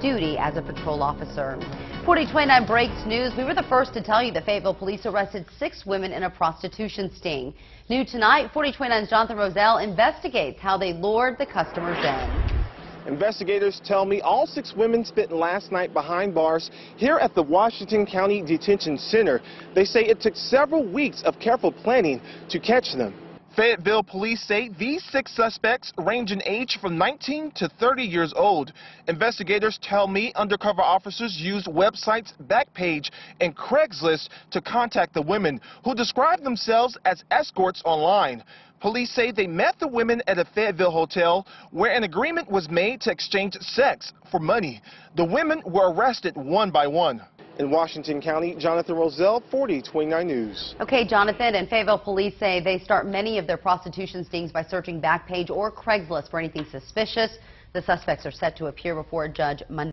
duty as a patrol officer. 4029 breaks news. We were the first to tell you the Fayetteville police arrested six women in a prostitution sting. New tonight, 4029's Jonathan Rozelle investigates how they lured the customers in. Investigators tell me all six women spent last night behind bars here at the Washington County Detention Center. They say it took several weeks of careful planning to catch them. Fayetteville police say these six suspects range in age from 19 to 30 years old. Investigators tell me undercover officers used websites Backpage and Craigslist to contact the women who describe themselves as escorts online. Police say they met the women at a Fayetteville hotel where an agreement was made to exchange sex for money. The women were arrested one by one. In Washington County, Jonathan Rozelle, 4029 News. Okay, Jonathan, and Fayetteville police say they start many of their prostitution stings by searching Backpage or Craigslist for anything suspicious. The suspects are set to appear before a judge Monday.